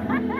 Ha ha ha!